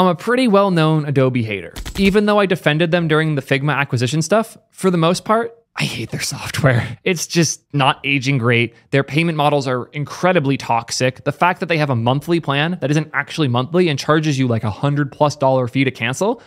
I'm a pretty well known Adobe hater. Even though I defended them during the Figma acquisition stuff, for the most part, I hate their software. It's just not aging great. Their payment models are incredibly toxic. The fact that they have a monthly plan that isn't actually monthly and charges you like a hundred plus dollar fee to cancel.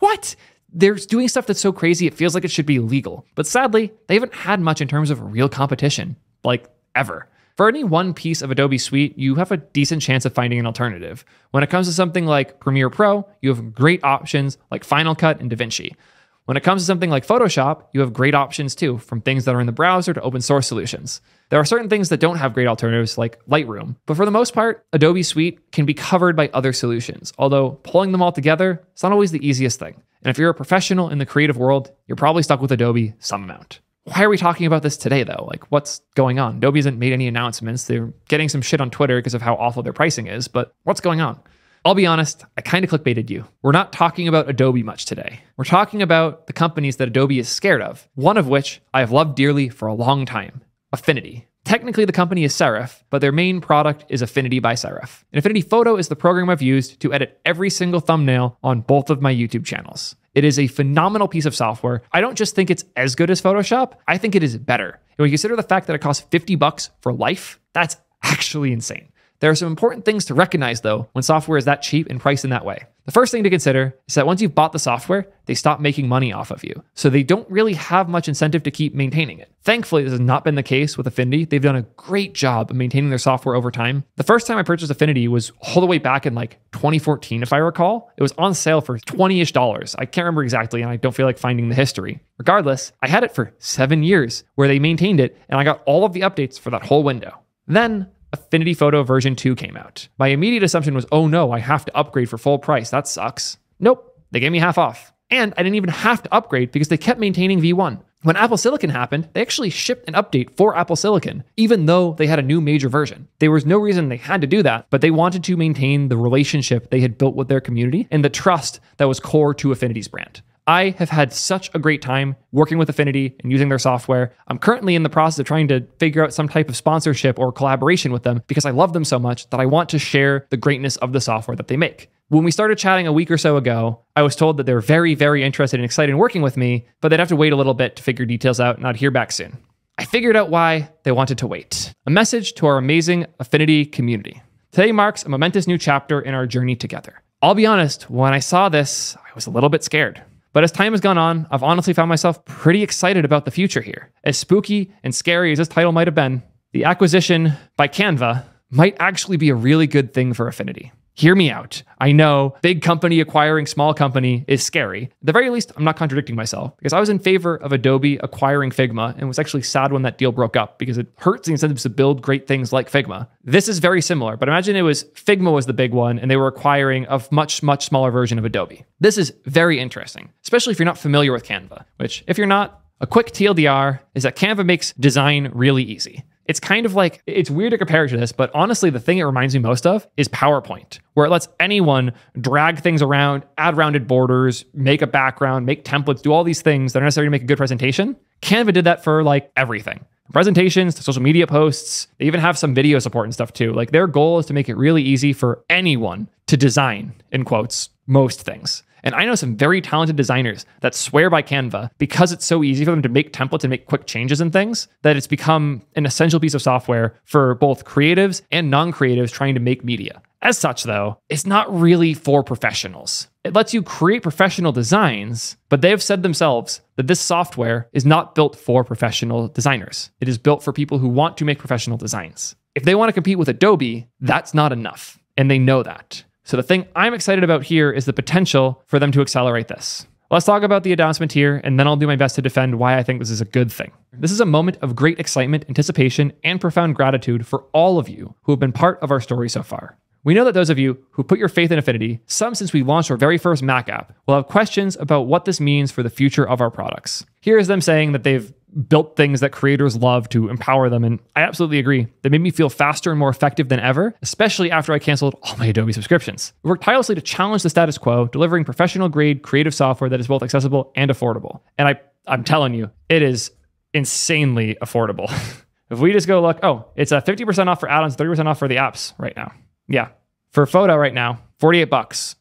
What? They're doing stuff that's so crazy it feels like it should be illegal. But sadly, they haven't had much in terms of real competition, like ever. For any one piece of Adobe Suite, you have a decent chance of finding an alternative. When it comes to something like Premiere Pro, you have great options like Final Cut and DaVinci. When it comes to something like Photoshop, you have great options too, from things that are in the browser to open source solutions. There are certain things that don't have great alternatives like Lightroom, but for the most part, Adobe Suite can be covered by other solutions, although pulling them all together is not always the easiest thing. And if you're a professional in the creative world, you're probably stuck with Adobe some amount. Why are we talking about this today though? Like, what's going on? Adobe hasn't made any announcements. They're getting some shit on Twitter because of how awful their pricing is, but what's going on? I'll be honest, I kind of clickbaited you. We're not talking about Adobe much today. We're talking about the companies that Adobe is scared of, one of which I have loved dearly for a long time Affinity. Technically, the company is Serif, but their main product is Affinity by Serif. And Affinity Photo is the program I've used to edit every single thumbnail on both of my YouTube channels. It is a phenomenal piece of software. I don't just think it's as good as Photoshop, I think it is better. And when you consider the fact that it costs 50 bucks for life, that's actually insane. There are some important things to recognize, though, when software is that cheap and priced in that way. The first thing to consider is that once you've bought the software, they stop making money off of you. So they don't really have much incentive to keep maintaining it. Thankfully, this has not been the case with Affinity. They've done a great job of maintaining their software over time. The first time I purchased Affinity was all the way back in like 2014, if I recall. It was on sale for 20 ish dollars. I can't remember exactly, and I don't feel like finding the history. Regardless, I had it for seven years where they maintained it, and I got all of the updates for that whole window. Then Affinity Photo version 2 came out. My immediate assumption was, oh no, I have to upgrade for full price. That sucks. Nope, they gave me half off. And I didn't even have to upgrade because they kept maintaining V1. When Apple Silicon happened, they actually shipped an update for Apple Silicon, even though they had a new major version. There was no reason they had to do that, but they wanted to maintain the relationship they had built with their community and the trust that was core to Affinity's brand. I have had such a great time working with Affinity and using their software. I'm currently in the process of trying to figure out some type of sponsorship or collaboration with them because I love them so much that I want to share the greatness of the software that they make. When we started chatting a week or so ago, I was told that they're very, very interested and excited in working with me, but they'd have to wait a little bit to figure details out and I'd hear back soon. I figured out why they wanted to wait. A message to our amazing Affinity community. Today marks a momentous new chapter in our journey together. I'll be honest, when I saw this, I was a little bit scared. But as time has gone on, I've honestly found myself pretty excited about the future here. As spooky and scary as this title might have been, the acquisition by Canva might actually be a really good thing for Affinity. Hear me out. I know big company acquiring small company is scary. At the very least, I'm not contradicting myself because I was in favor of Adobe acquiring Figma and was actually sad when that deal broke up because it hurts the incentives to build great things like Figma. This is very similar, but imagine it was Figma was the big one and they were acquiring a much, much smaller version of Adobe. This is very interesting, especially if you're not familiar with Canva, which, if you're not, a quick TLDR is that Canva makes design really easy. It's kind of like, it's weird to compare it to this, but honestly, the thing it reminds me most of is PowerPoint, where it lets anyone drag things around, add rounded borders, make a background, make templates, do all these things that are necessary to make a good presentation. Canva did that for like everything presentations to social media posts. They even have some video support and stuff too. Like their goal is to make it really easy for anyone to design, in quotes, most things. And I know some very talented designers that swear by Canva because it's so easy for them to make templates and make quick changes and things that it's become an essential piece of software for both creatives and non creatives trying to make media. As such, though, it's not really for professionals. It lets you create professional designs, but they have said themselves that this software is not built for professional designers. It is built for people who want to make professional designs. If they want to compete with Adobe, that's not enough. And they know that. So the thing I'm excited about here is the potential for them to accelerate this. Let's talk about the announcement here, and then I'll do my best to defend why I think this is a good thing. This is a moment of great excitement, anticipation, and profound gratitude for all of you who have been part of our story so far. We know that those of you who put your faith in Affinity, some since we launched our very first Mac app, will have questions about what this means for the future of our products. Here is them saying that they've built things that creators love to empower them, and I absolutely agree. They made me feel faster and more effective than ever, especially after I canceled all my Adobe subscriptions. We worked tirelessly to challenge the status quo, delivering professional grade creative software that is both accessible and affordable. And I, I'm telling you, it is insanely affordable. if we just go look, oh, it's a 50% off for add-ons, 30% off for the apps right now. Yeah. For photo right now, 48 bucks.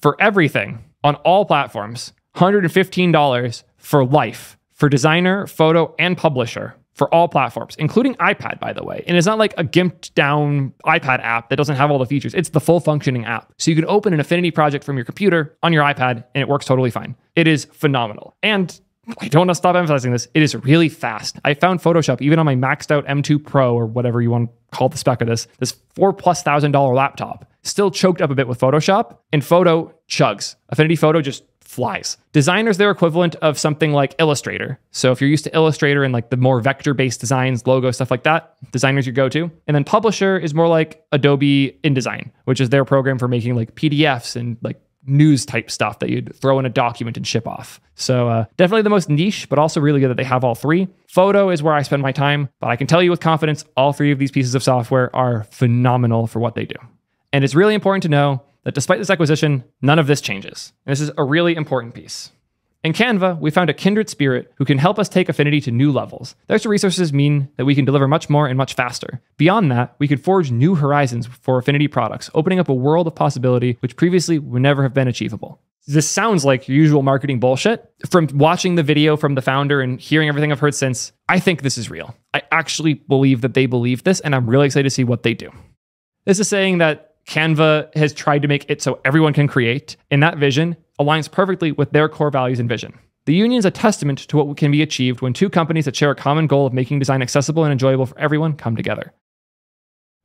for everything on all platforms, $115 for life for designer, photo, and publisher for all platforms, including iPad, by the way. And it's not like a gimped down iPad app that doesn't have all the features. It's the full functioning app. So you can open an Affinity project from your computer on your iPad and it works totally fine. It is phenomenal. And I don't want to stop emphasizing this. It is really fast. I found Photoshop even on my maxed out M2 Pro or whatever you want to call the spec of this, this four plus thousand dollar laptop, still choked up a bit with Photoshop, and Photo chugs. Affinity Photo just flies. Designers, they're equivalent of something like Illustrator. So if you're used to Illustrator and like the more vector based designs, logo, stuff like that, designers your go to. And then Publisher is more like Adobe InDesign, which is their program for making like PDFs and like news type stuff that you'd throw in a document and ship off. So uh, definitely the most niche, but also really good that they have all three. Photo is where I spend my time, but I can tell you with confidence, all three of these pieces of software are phenomenal for what they do. And it's really important to know that despite this acquisition, none of this changes. And this is a really important piece. In Canva, we found a kindred spirit who can help us take Affinity to new levels. Their extra resources mean that we can deliver much more and much faster. Beyond that, we could forge new horizons for Affinity products, opening up a world of possibility which previously would never have been achievable. This sounds like your usual marketing bullshit. From watching the video from the founder and hearing everything I've heard since, I think this is real. I actually believe that they believe this, and I'm really excited to see what they do. This is saying that Canva has tried to make it so everyone can create, and that vision aligns perfectly with their core values and vision. The union is a testament to what can be achieved when two companies that share a common goal of making design accessible and enjoyable for everyone come together.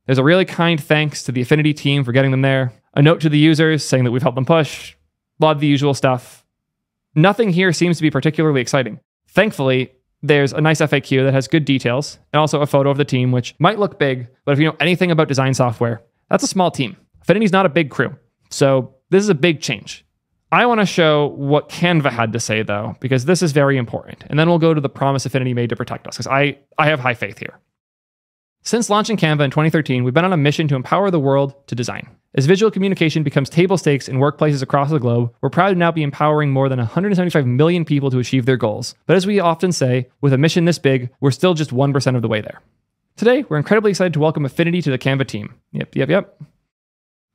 There's a really kind thanks to the Affinity team for getting them there, a note to the users saying that we've helped them push, of the usual stuff. Nothing here seems to be particularly exciting. Thankfully, there's a nice FAQ that has good details and also a photo of the team, which might look big, but if you know anything about design software, that's a small team. Affinity's not a big crew. So this is a big change. I want to show what Canva had to say though, because this is very important. And then we'll go to the promise Affinity made to protect us, because I, I have high faith here. Since launching Canva in 2013, we've been on a mission to empower the world to design. As visual communication becomes table stakes in workplaces across the globe, we're proud to now be empowering more than 175 million people to achieve their goals. But as we often say, with a mission this big, we're still just 1% of the way there. Today, we're incredibly excited to welcome Affinity to the Canva team. Yep, yep, yep.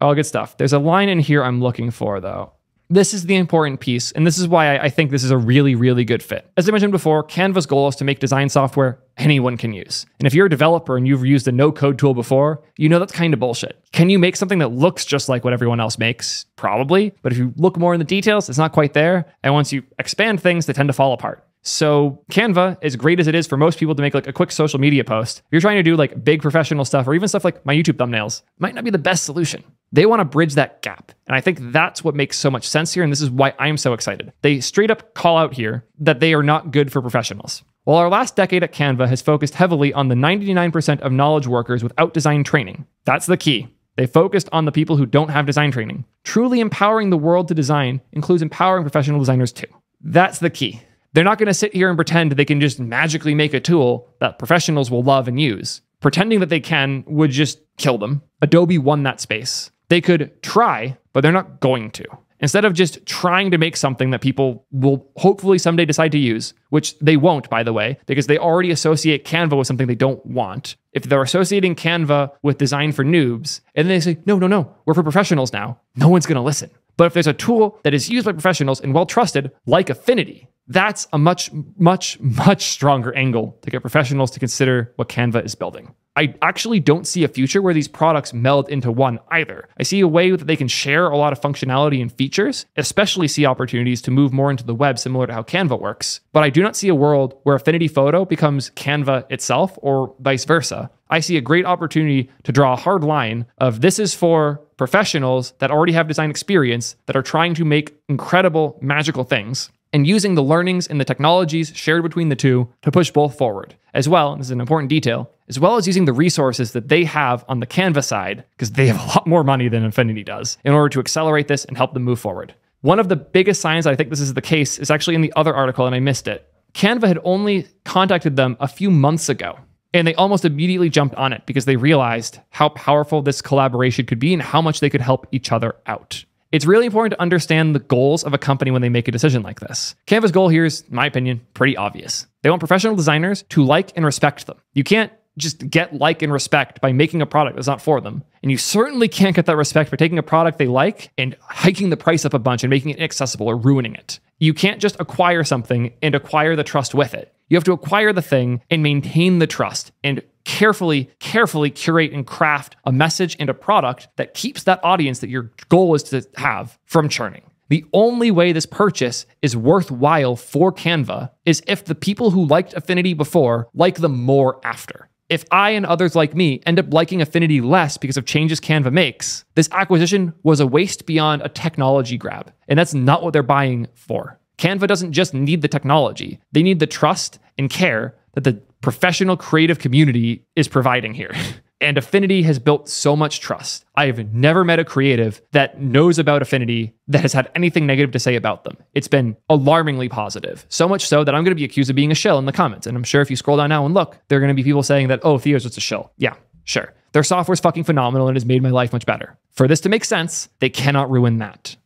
All good stuff. There's a line in here I'm looking for, though. This is the important piece, and this is why I think this is a really, really good fit. As I mentioned before, Canva's goal is to make design software anyone can use. And if you're a developer and you've used a no code tool before, you know that's kind of bullshit. Can you make something that looks just like what everyone else makes? Probably. But if you look more in the details, it's not quite there. And once you expand things, they tend to fall apart. So Canva, as great as it is for most people to make like a quick social media post, if you're trying to do like big professional stuff or even stuff like my YouTube thumbnails, might not be the best solution. They want to bridge that gap. And I think that's what makes so much sense here. And this is why I'm so excited. They straight up call out here that they are not good for professionals. While our last decade at Canva has focused heavily on the 99% of knowledge workers without design training, that's the key. They focused on the people who don't have design training. Truly empowering the world to design includes empowering professional designers too. That's the key. They're not going to sit here and pretend they can just magically make a tool that professionals will love and use. Pretending that they can would just kill them. Adobe won that space. They could try, but they're not going to. Instead of just trying to make something that people will hopefully someday decide to use, which they won't, by the way, because they already associate Canva with something they don't want. If they're associating Canva with design for noobs, and they say, no, no, no, we're for professionals now, no one's going to listen. But if there's a tool that is used by professionals and well trusted, like Affinity, that's a much, much, much stronger angle to get professionals to consider what Canva is building. I actually don't see a future where these products meld into one either. I see a way that they can share a lot of functionality and features, especially see opportunities to move more into the web similar to how Canva works. But I do not see a world where Affinity Photo becomes Canva itself or vice versa. I see a great opportunity to draw a hard line of this is for professionals that already have design experience that are trying to make incredible magical things and using the learnings and the technologies shared between the two to push both forward, as well, this is an important detail, as well as using the resources that they have on the Canva side, because they have a lot more money than Affinity does, in order to accelerate this and help them move forward. One of the biggest signs that I think this is the case is actually in the other article, and I missed it. Canva had only contacted them a few months ago, and they almost immediately jumped on it because they realized how powerful this collaboration could be and how much they could help each other out. It's really important to understand the goals of a company when they make a decision like this. Canva's goal here is, in my opinion, pretty obvious. They want professional designers to like and respect them. You can't just get like and respect by making a product that's not for them. And you certainly can't get that respect by taking a product they like and hiking the price up a bunch and making it inaccessible or ruining it. You can't just acquire something and acquire the trust with it. You have to acquire the thing and maintain the trust and carefully, carefully curate and craft a message and a product that keeps that audience that your goal is to have from churning. The only way this purchase is worthwhile for Canva is if the people who liked Affinity before like them more after. If I and others like me end up liking Affinity less because of changes Canva makes, this acquisition was a waste beyond a technology grab. And that's not what they're buying for. Canva doesn't just need the technology, they need the trust and care that the professional creative community is providing here. And Affinity has built so much trust. I have never met a creative that knows about Affinity that has had anything negative to say about them. It's been alarmingly positive. So much so that I'm going to be accused of being a shill in the comments. And I'm sure if you scroll down now and look, there are going to be people saying that, oh, Theo's just a shill. Yeah, sure. Their software is fucking phenomenal and has made my life much better. For this to make sense, they cannot ruin that.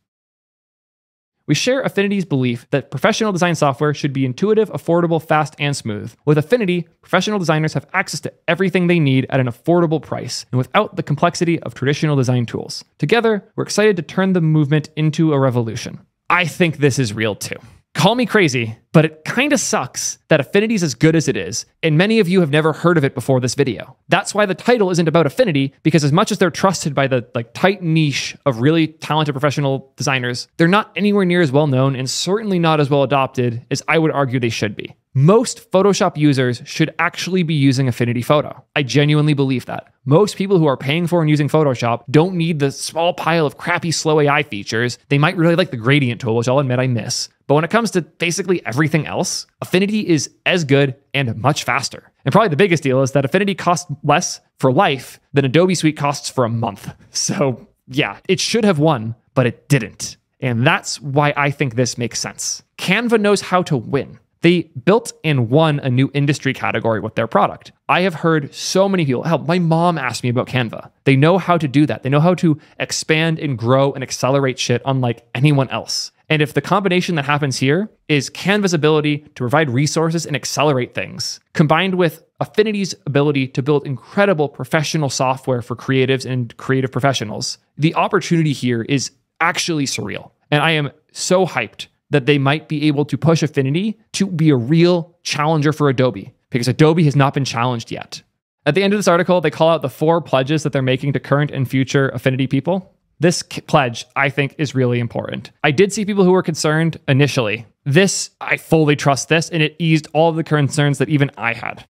We share Affinity's belief that professional design software should be intuitive, affordable, fast, and smooth. With Affinity, professional designers have access to everything they need at an affordable price and without the complexity of traditional design tools. Together, we're excited to turn the movement into a revolution. I think this is real too. Call me crazy, but it kind of sucks that Affinity's as good as it is, and many of you have never heard of it before this video. That's why the title isn't about Affinity, because as much as they're trusted by the like tight niche of really talented professional designers, they're not anywhere near as well known and certainly not as well adopted as I would argue they should be. Most Photoshop users should actually be using Affinity Photo. I genuinely believe that. Most people who are paying for and using Photoshop don't need the small pile of crappy slow AI features. They might really like the gradient tool, which I'll admit I miss. But when it comes to basically everything else, Affinity is as good and much faster. And probably the biggest deal is that Affinity costs less for life than Adobe Suite costs for a month. So, yeah, it should have won, but it didn't. And that's why I think this makes sense. Canva knows how to win. They built and won a new industry category with their product. I have heard so many people, hell, my mom asked me about Canva. They know how to do that. They know how to expand and grow and accelerate shit unlike anyone else. And if the combination that happens here is Canva's ability to provide resources and accelerate things, combined with Affinity's ability to build incredible professional software for creatives and creative professionals, the opportunity here is actually surreal. And I am so hyped that they might be able to push Affinity to be a real challenger for Adobe because Adobe has not been challenged yet. At the end of this article, they call out the four pledges that they're making to current and future Affinity people. This pledge, I think, is really important. I did see people who were concerned initially. This, I fully trust this, and it eased all of the concerns that even I had.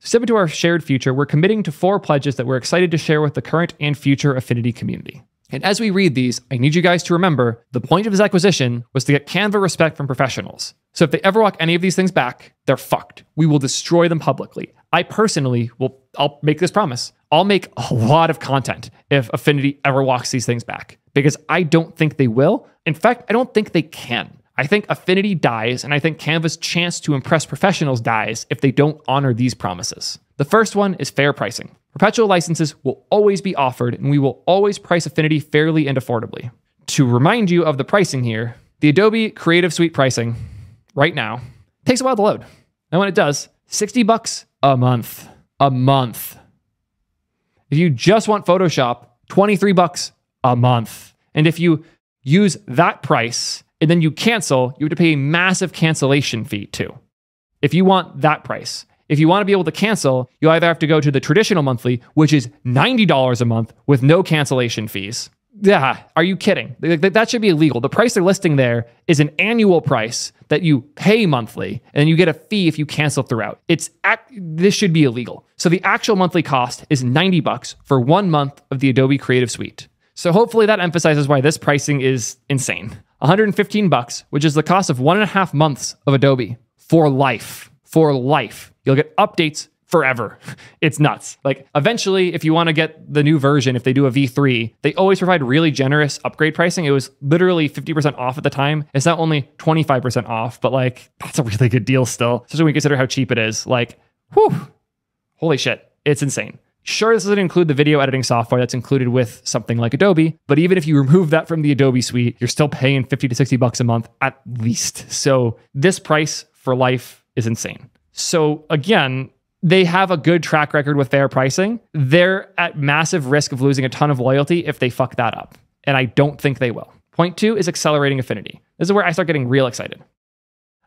Step into our shared future, we're committing to four pledges that we're excited to share with the current and future Affinity community. And as we read these, I need you guys to remember the point of his acquisition was to get Canva respect from professionals. So if they ever walk any of these things back, they're fucked. We will destroy them publicly. I personally will I'll make this promise. I'll make a lot of content if Affinity ever walks these things back because I don't think they will. In fact, I don't think they can. I think Affinity dies, and I think Canva's chance to impress professionals dies if they don't honor these promises. The first one is fair pricing. Perpetual licenses will always be offered, and we will always price Affinity fairly and affordably. To remind you of the pricing here, the Adobe Creative Suite pricing right now takes a while to load. And when it does, 60 bucks a month. A month. If you just want Photoshop, 23 bucks a month. And if you use that price and then you cancel, you have to pay a massive cancellation fee too. If you want that price. If you want to be able to cancel, you either have to go to the traditional monthly, which is $90 a month with no cancellation fees. Yeah, are you kidding? That should be illegal. The price they're listing there is an annual price that you pay monthly, and you get a fee if you cancel throughout. It's this should be illegal. So the actual monthly cost is 90 bucks for one month of the Adobe Creative Suite. So hopefully that emphasizes why this pricing is insane. 115 bucks, which is the cost of one and a half months of Adobe for life. For life. You'll get updates forever. It's nuts. Like eventually, if you want to get the new version, if they do a V3, they always provide really generous upgrade pricing. It was literally 50% off at the time. It's not only 25% off, but like that's a really good deal still, especially when you consider how cheap it is. Like, whew, holy shit, it's insane. Sure, this doesn't include the video editing software that's included with something like Adobe, but even if you remove that from the Adobe suite, you're still paying 50 to 60 bucks a month at least. So this price for life is insane. So again, they have a good track record with fair pricing. They're at massive risk of losing a ton of loyalty if they fuck that up. And I don't think they will. Point two is accelerating Affinity. This is where I start getting real excited.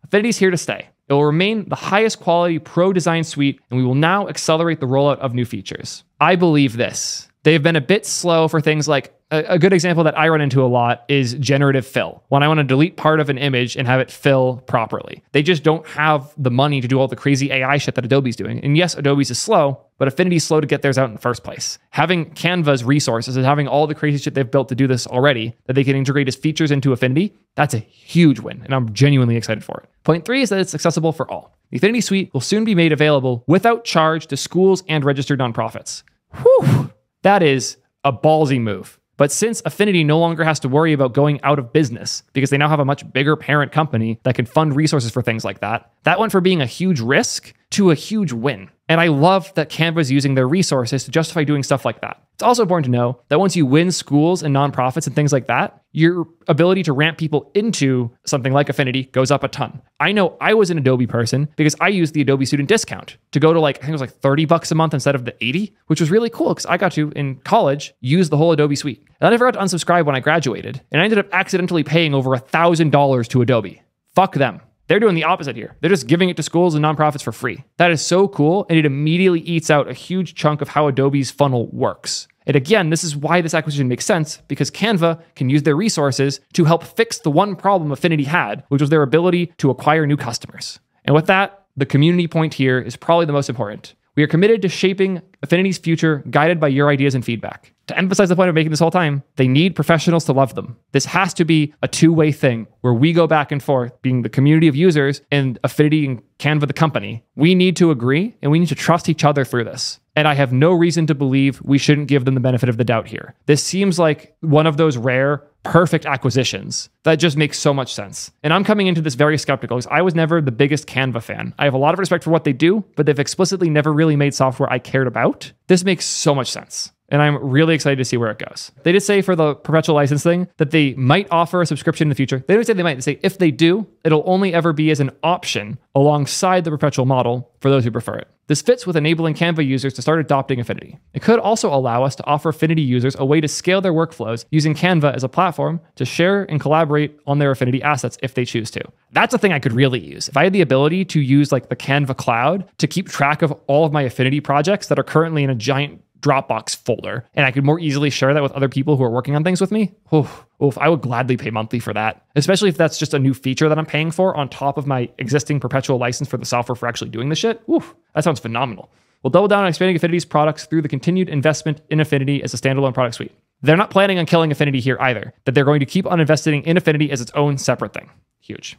Affinity's here to stay. It will remain the highest quality pro design suite, and we will now accelerate the rollout of new features. I believe this. They've been a bit slow for things like a, good example that I run into a lot is generative fill. When I want to delete part of an image and have it fill properly, they just don't have the money to do all the crazy AI shit that Adobe's doing. And yes, Adobe's is slow, but Affinity's slow to get theirs out in the first place. Having Canva's resources and having all the crazy shit they've built to do this already that they can integrate as features into Affinity, that's a huge win. And I'm genuinely excited for it. Point three is that it's accessible for all. The Affinity Suite will soon be made available without charge to schools and registered nonprofits. Whew! That is a ballsy move. But since Affinity no longer has to worry about going out of business because they now have a much bigger parent company that can fund resources for things like that, that went from being a huge risk to a huge win. And I love that Canva is using their resources to justify doing stuff like that. It's also important to know that once you win schools and nonprofits and things like that, your ability to ramp people into something like Affinity goes up a ton. I know I was an Adobe person because I used the Adobe student discount to go to like, I think it was like 30 bucks a month instead of the 80, which was really cool because I got to, in college, use the whole Adobe suite. And I never got to unsubscribe when I graduated, and I ended up accidentally paying over $1,000 to Adobe. Fuck them. They're doing the opposite here. They're just giving it to schools and nonprofits for free. That is so cool, and it immediately eats out a huge chunk of how Adobe's funnel works. And again, this is why this acquisition makes sense because Canva can use their resources to help fix the one problem Affinity had, which was their ability to acquire new customers. And with that, the community point here is probably the most important. We are committed to shaping Affinity's future, guided by your ideas and feedback. To emphasize the point of making this whole time, they need professionals to love them. This has to be a two way thing where we go back and forth, being the community of users and Affinity and Canva, the company. We need to agree and we need to trust each other through this. And I have no reason to believe we shouldn't give them the benefit of the doubt here. This seems like one of those rare, perfect acquisitions that just makes so much sense. And I'm coming into this very skeptical because I was never the biggest Canva fan. I have a lot of respect for what they do, but they've explicitly never really made software I cared about. This makes so much sense and I'm really excited to see where it goes. They did say for the perpetual license thing that they might offer a subscription in the future. They didn't say they might. They say if they do, it'll only ever be as an option alongside the perpetual model for those who prefer it. This fits with enabling Canva users to start adopting Affinity. It could also allow us to offer Affinity users a way to scale their workflows using Canva as a platform to share and collaborate on their Affinity assets if they choose to. That's a thing I could really use. If I had the ability to use like the Canva cloud to keep track of all of my Affinity projects that are currently in a giant Dropbox folder, and I could more easily share that with other people who are working on things with me. Oof, oof, I would gladly pay monthly for that, especially if that's just a new feature that I'm paying for on top of my existing perpetual license for the software for actually doing the shit. Oof, that sounds phenomenal. We'll double down on expanding Affinity's products through the continued investment in Affinity as a standalone product suite. They're not planning on killing Affinity here either, that they're going to keep on investing in Affinity as its own separate thing. Huge.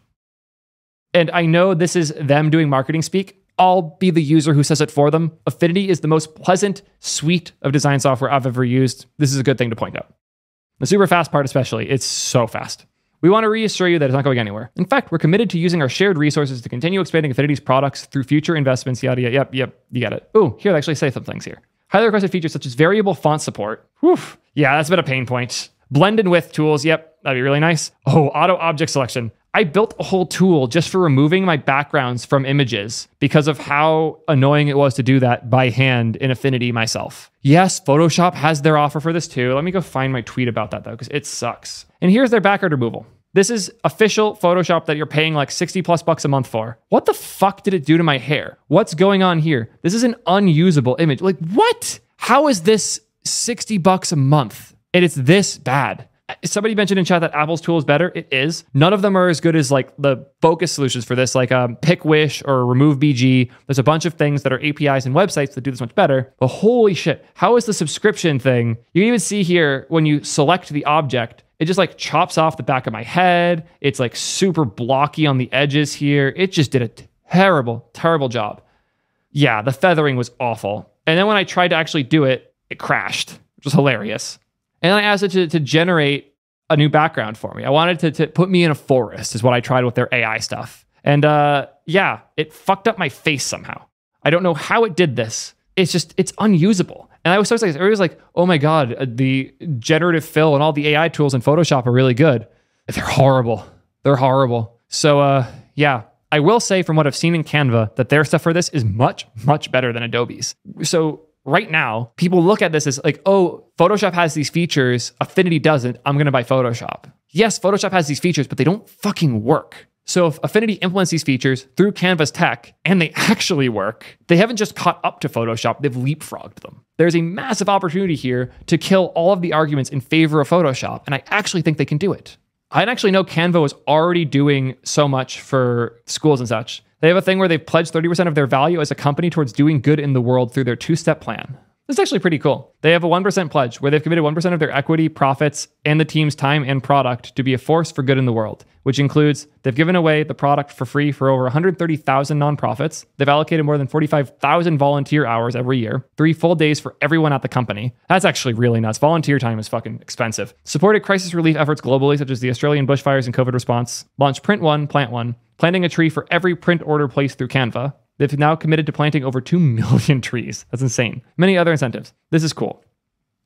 And I know this is them doing marketing speak, I'll be the user who says it for them. Affinity is the most pleasant suite of design software I've ever used. This is a good thing to point out. The super fast part, especially, it's so fast. We want to reassure you that it's not going anywhere. In fact, we're committed to using our shared resources to continue expanding Affinity's products through future investments, yada, yada. Yep, yep, you get it. Ooh, here, they actually say some things here. Highly requested features such as variable font support. Whew. Yeah, that's been a pain point. Blend and with tools. Yep, that'd be really nice. Oh, auto object selection. I built a whole tool just for removing my backgrounds from images because of how annoying it was to do that by hand in Affinity myself. Yes, Photoshop has their offer for this too. Let me go find my tweet about that though, because it sucks. And here's their background removal. This is official Photoshop that you're paying like 60 plus bucks a month for. What the fuck did it do to my hair? What's going on here? This is an unusable image. Like, what? How is this 60 bucks a month? And it's this bad somebody mentioned in chat that Apple's tool is better. It is. None of them are as good as like the focus solutions for this, like um, PicWish or Remove BG. There's a bunch of things that are APIs and websites that do this much better. But holy shit, how is the subscription thing? You can even see here when you select the object, it just like chops off the back of my head. It's like super blocky on the edges here. It just did a terrible, terrible job. Yeah, the feathering was awful. And then when I tried to actually do it, it crashed, which was hilarious. And I asked it to, to generate a new background for me. I wanted to, to put me in a forest, is what I tried with their AI stuff. And uh, yeah, it fucked up my face somehow. I don't know how it did this. It's just, it's unusable. And I was so excited. Everybody was like, oh my God, uh, the generative fill and all the AI tools in Photoshop are really good. They're horrible. They're horrible. So uh, yeah, I will say from what I've seen in Canva that their stuff for this is much, much better than Adobe's. So right now, people look at this as like, oh, Photoshop has these features, Affinity doesn't. I'm going to buy Photoshop. Yes, Photoshop has these features, but they don't fucking work. So if Affinity implements these features through Canva's tech and they actually work, they haven't just caught up to Photoshop, they've leapfrogged them. There's a massive opportunity here to kill all of the arguments in favor of Photoshop, and I actually think they can do it. I actually know Canva was already doing so much for schools and such. They have a thing where they've pledged 30% of their value as a company towards doing good in the world through their two step plan. Is actually pretty cool. They have a 1% pledge where they've committed 1% of their equity, profits, and the team's time and product to be a force for good in the world, which includes they've given away the product for free for over 130,000 nonprofits. They've allocated more than 45,000 volunteer hours every year, three full days for everyone at the company. That's actually really nuts. Volunteer time is fucking expensive. Supported crisis relief efforts globally, such as the Australian bushfires and COVID response. Launched Print One, Plant One, planting a tree for every print order placed through Canva. They've now committed to planting over 2 million trees. That's insane. Many other incentives. This is cool.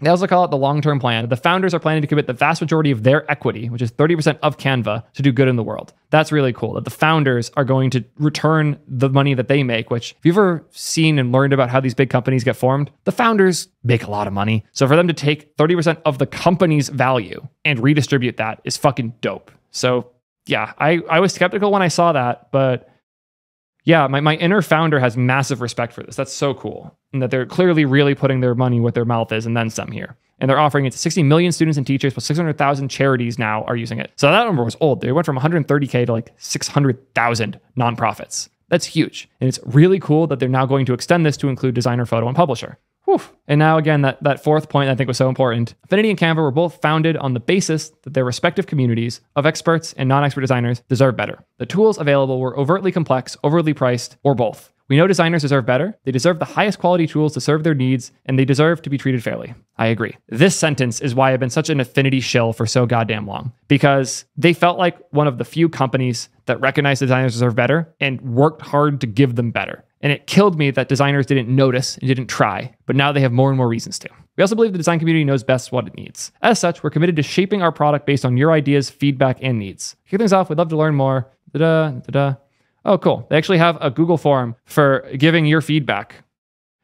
They also call it the long term plan. The founders are planning to commit the vast majority of their equity, which is 30% of Canva, to do good in the world. That's really cool that the founders are going to return the money that they make, which, if you've ever seen and learned about how these big companies get formed, the founders make a lot of money. So for them to take 30% of the company's value and redistribute that is fucking dope. So yeah, I, I was skeptical when I saw that, but yeah, my, my inner founder has massive respect for this. That's so cool. And that they're clearly really putting their money where their mouth is and then some here. And they're offering it to 60 million students and teachers, but plus 600,000 charities now are using it. So that number was old. They went from 130K to like 600,000 nonprofits. That's huge. And it's really cool that they're now going to extend this to include designer, photo, and publisher. Whew. And now, again, that, that fourth point I think was so important. Affinity and Canva were both founded on the basis that their respective communities of experts and non expert designers deserve better. The tools available were overtly complex, overly priced, or both. We know designers deserve better. They deserve the highest quality tools to serve their needs, and they deserve to be treated fairly. I agree. This sentence is why I've been such an affinity shill for so goddamn long, because they felt like one of the few companies that recognized designers deserve better and worked hard to give them better. And it killed me that designers didn't notice and didn't try, but now they have more and more reasons to. We also believe the design community knows best what it needs. As such, we're committed to shaping our product based on your ideas, feedback, and needs. kick things off, we'd love to learn more. Da-da, da-da. Oh, cool. They actually have a Google form for giving your feedback.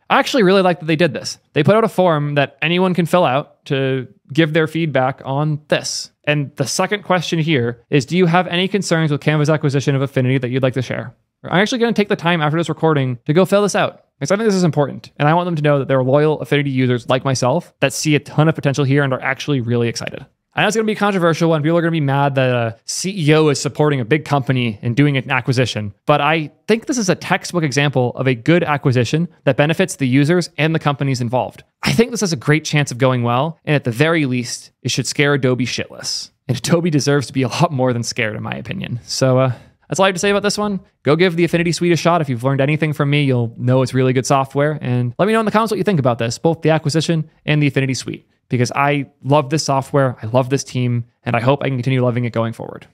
I actually really like that they did this. They put out a form that anyone can fill out to give their feedback on this. And the second question here is Do you have any concerns with Canva's acquisition of Affinity that you'd like to share? I'm actually going to take the time after this recording to go fill this out because I think this is important. And I want them to know that they're loyal Affinity users like myself that see a ton of potential here and are actually really excited. I know it's going to be controversial and people are going to be mad that a CEO is supporting a big company and doing an acquisition. But I think this is a textbook example of a good acquisition that benefits the users and the companies involved. I think this has a great chance of going well. And at the very least, it should scare Adobe shitless. And Adobe deserves to be a lot more than scared, in my opinion. So, uh, that's all I have to say about this one. Go give the Affinity Suite a shot. If you've learned anything from me, you'll know it's really good software. And let me know in the comments what you think about this, both the acquisition and the Affinity Suite, because I love this software. I love this team, and I hope I can continue loving it going forward.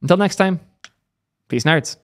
Until next time, peace, nerds.